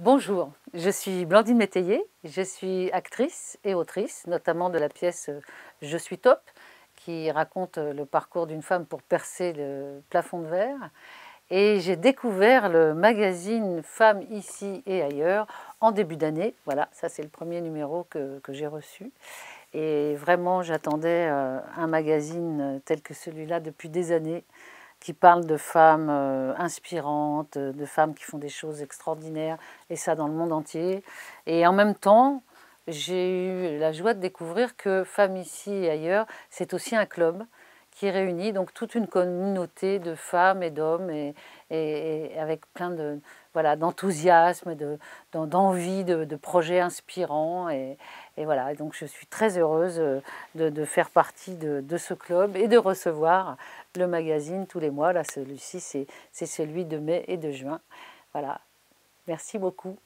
Bonjour, je suis Blandine Métayer, je suis actrice et autrice, notamment de la pièce Je suis top, qui raconte le parcours d'une femme pour percer le plafond de verre. Et j'ai découvert le magazine Femmes ici et ailleurs en début d'année. Voilà, ça c'est le premier numéro que, que j'ai reçu. Et vraiment, j'attendais euh, un magazine tel que celui-là depuis des années qui parle de femmes euh, inspirantes, de femmes qui font des choses extraordinaires, et ça dans le monde entier. Et en même temps, j'ai eu la joie de découvrir que Femmes ici et ailleurs, c'est aussi un club qui réunit donc toute une communauté de femmes et d'hommes et, avec plein de voilà d'enthousiasme, d'envie, de, projets inspirants et, voilà. Donc je suis très heureuse de, faire partie de, ce club et de recevoir le magazine tous les mois. Là, celui-ci c'est celui de mai et de juin. Voilà. Merci beaucoup.